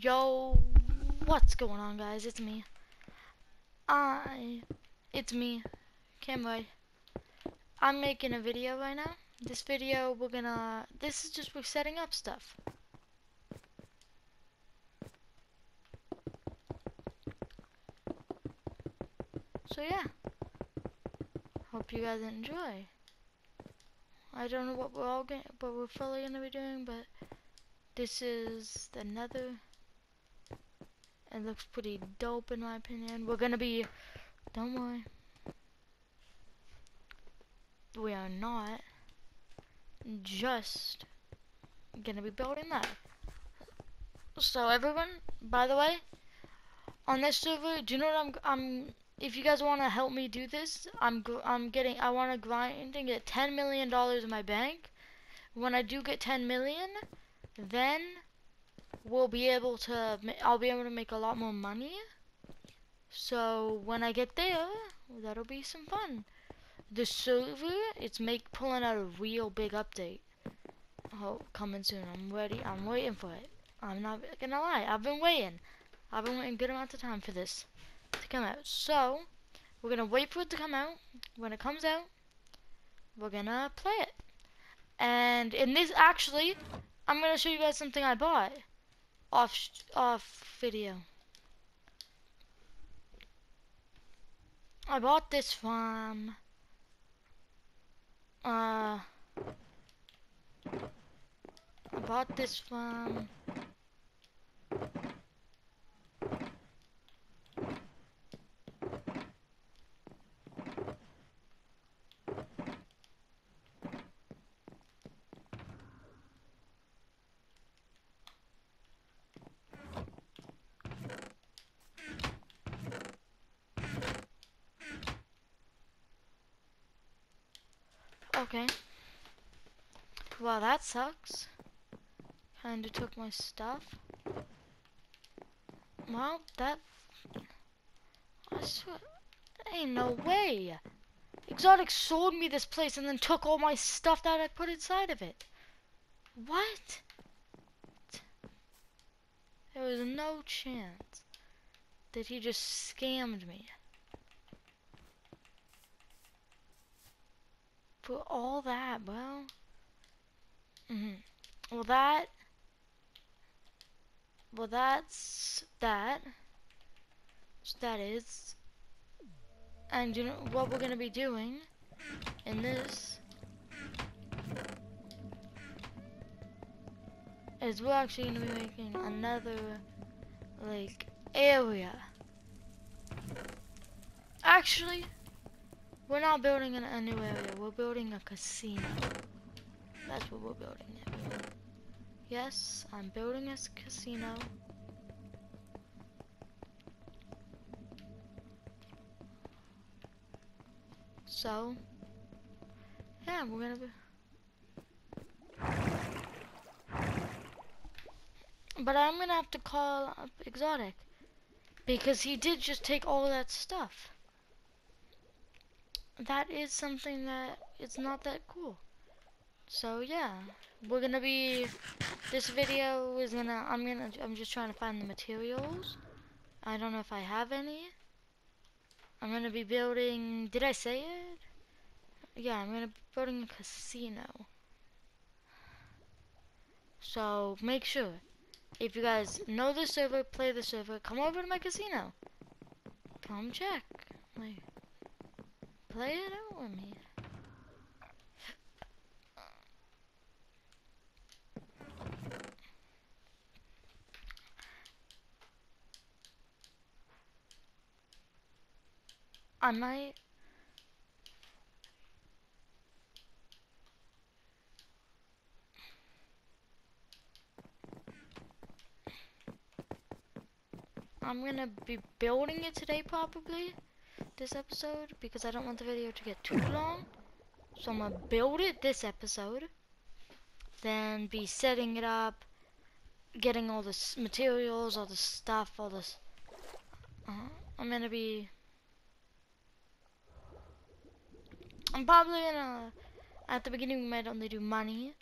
Yo, what's going on, guys? It's me. I, it's me, Camboy. I'm making a video right now. This video, we're gonna, this is just, we're setting up stuff. So yeah, hope you guys enjoy. I don't know what we're all gonna, what we're fully gonna be doing, but this is the Nether. It looks pretty dope in my opinion. We're gonna be, don't worry. We are not just gonna be building that. So everyone, by the way, on this server, do you know what I'm, I'm, if you guys want to help me do this, I'm, I'm getting, I want to grind and get 10 million dollars in my bank. When I do get 10 million, then we'll be able to I'll be able to make a lot more money. So when I get there that'll be some fun. The server it's make pulling out a real big update. Oh coming soon. I'm ready. I'm waiting for it. I'm not gonna lie. I've been waiting. I've been waiting a good amount of time for this to come out. So we're gonna wait for it to come out. When it comes out we're gonna play it. And in this actually I'm gonna show you guys something I bought off off video. I bought this from uh I bought this from Okay. Well, that sucks. Kinda took my stuff. Well, that... I swear... Ain't no way! Exotic sold me this place and then took all my stuff that I put inside of it. What? There was no chance that he just scammed me. For all that, bro. Mm -hmm. Well, that. Well, that's that. So that is. And you know what we're gonna be doing in this is we're actually gonna be making another like area. Actually, we're not building a, a new area. We're building a casino. That's what we're building. Yes, I'm building a casino. So, yeah, we're gonna be. But I'm gonna have to call up Exotic because he did just take all that stuff that is something that it's not that cool. So yeah, we're gonna be, this video is gonna, I'm gonna, I'm just trying to find the materials. I don't know if I have any. I'm gonna be building, did I say it? Yeah, I'm gonna be building a casino. So make sure, if you guys know the server, play the server, come over to my casino. Come check. Like, play it out me. I might I'm gonna be building it today probably this episode because I don't want the video to get too long. So I'm gonna build it this episode. Then be setting it up, getting all the materials, all the stuff, all this. Uh, I'm gonna be. I'm probably gonna. At the beginning, we might only do money,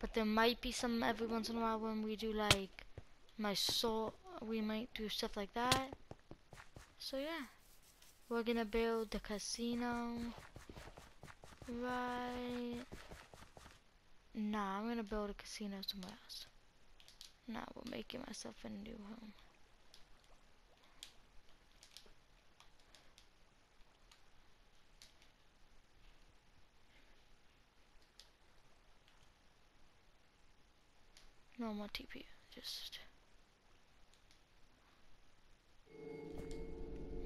but there might be some every once in a while when we do like my soul, we might do stuff like that. So yeah, we're gonna build the casino right. Nah, I'm gonna build a casino somewhere else. Now we're making myself a new home. No more TP, just.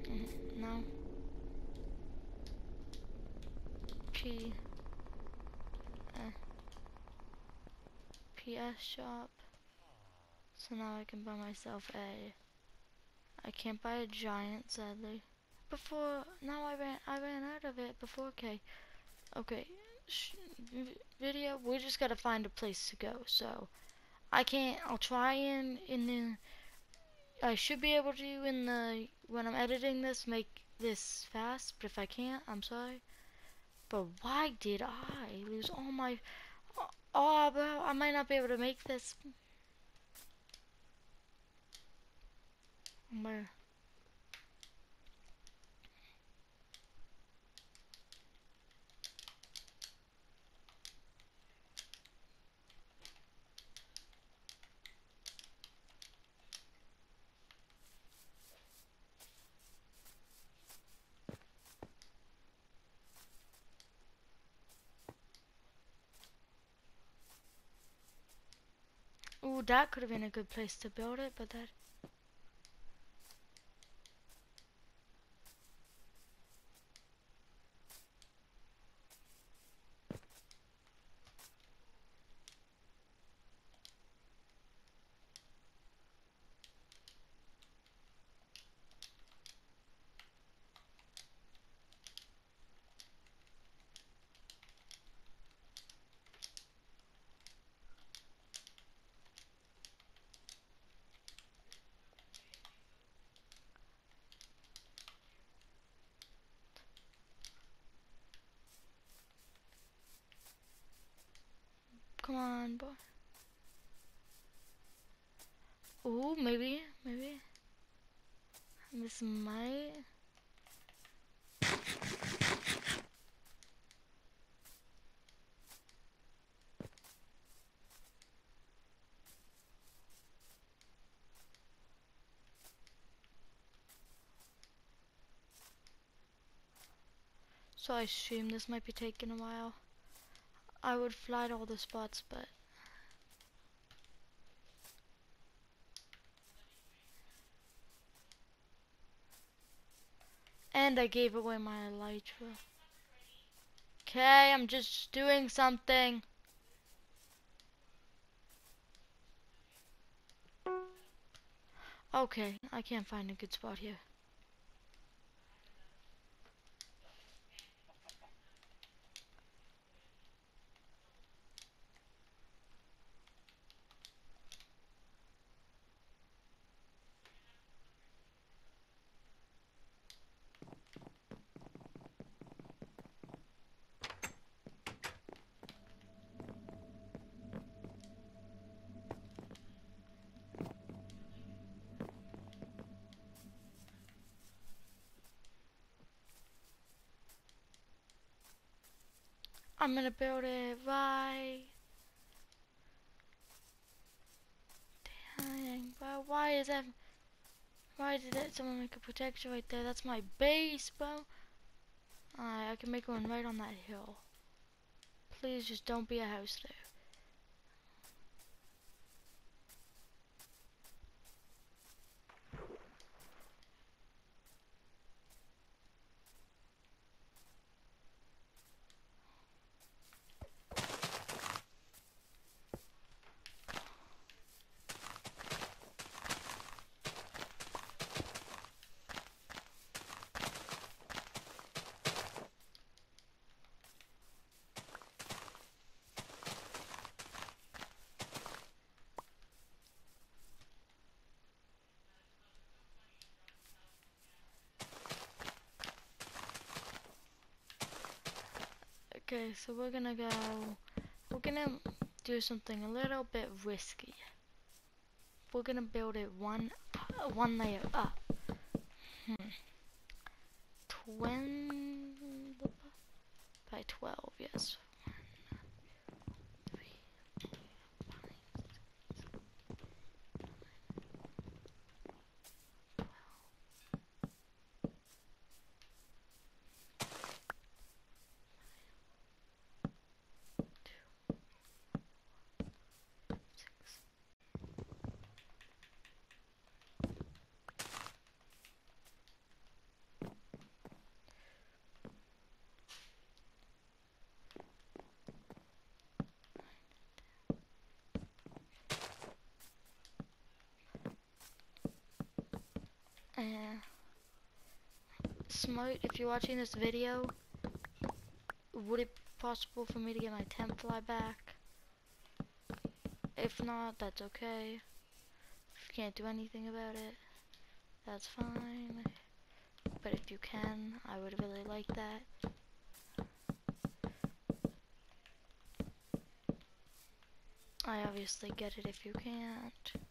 Mm, no. PS shop. So now I can buy myself a. I can't buy a giant, sadly. Before now, I ran. I ran out of it before. Okay, okay. Sh video. We just gotta find a place to go. So I can't. I'll try in in the. I should be able to in the when I'm editing this make this fast. But if I can't, I'm sorry. But why did I lose all my? Oh, bro, I might not be able to make this. My. Ooh, that could have been a good place to build it, but that Come on, boy. Ooh, maybe, maybe. This might. So I assume this might be taking a while. I would fly to all the spots, but And I gave away my elytra. Okay, I'm just doing something. Okay, I can't find a good spot here. I'm gonna build it right. Dang, bro, why is that? Why did that someone make a protection right there? That's my base, bro. Alright, I can make one right on that hill. Please just don't be a house there. So we're gonna go, we're gonna do something a little bit risky. We're gonna build it one uh, one layer up. Hmm. Twin by 12, yes. Uh, Smart, if you're watching this video, would it be possible for me to get my temp fly back? If not, that's okay. If you can't do anything about it, that's fine. But if you can, I would really like that. I obviously get it if you can't.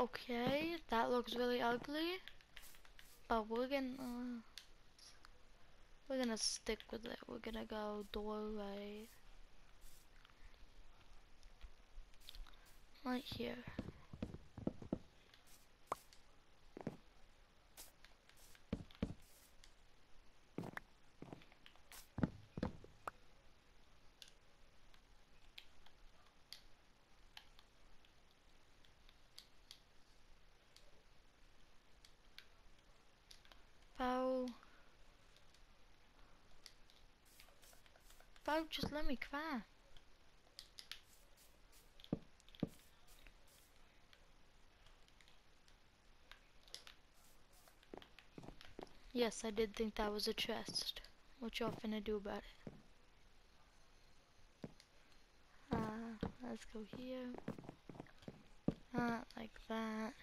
Okay, that looks really ugly, but we're gonna uh, we're gonna stick with it. We're gonna go doorway right here. Just let me cry. Yes, I did think that was a chest. What y'all finna do about it? Uh, let's go here. Uh, like that.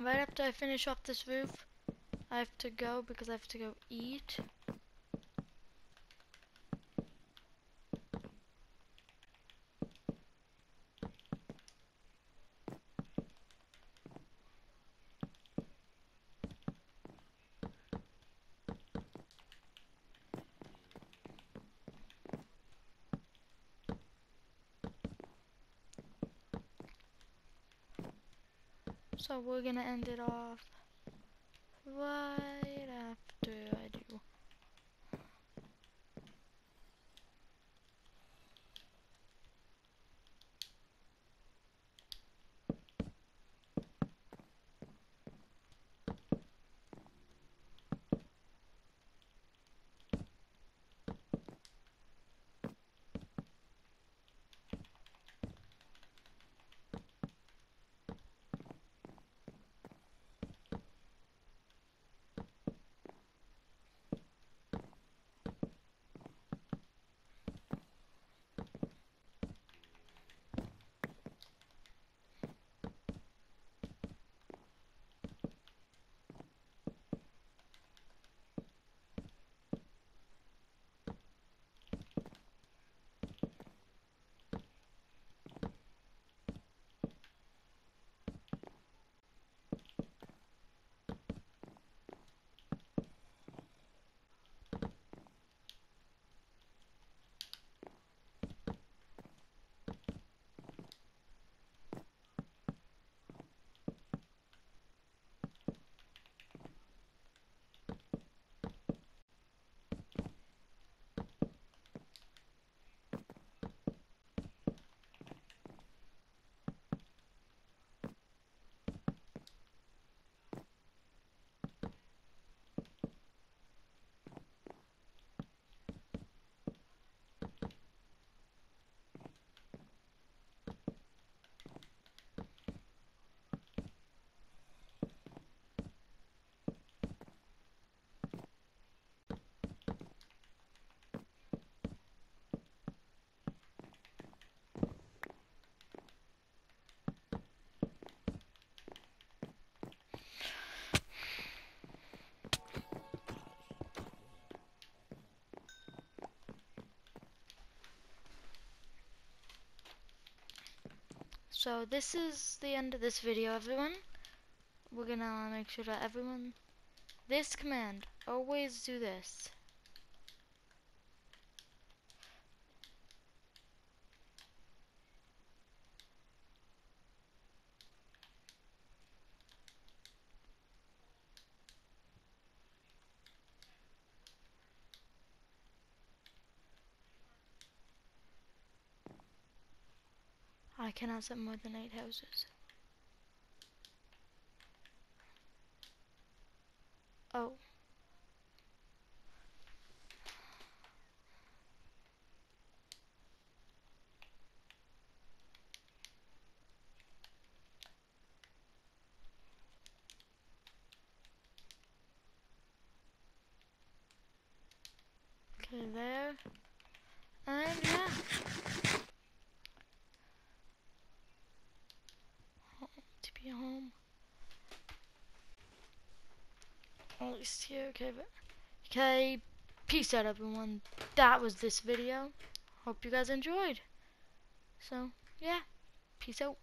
Right after I finish off this roof, I have to go because I have to go eat. So we're gonna end it off right after So this is the end of this video, everyone. We're gonna make sure that everyone, this command, always do this. Cannot set more than eight houses. Oh. Okay, there. And yeah. to be home. At least here, okay, but okay. Peace out, everyone. That was this video. Hope you guys enjoyed. So, yeah. Peace out.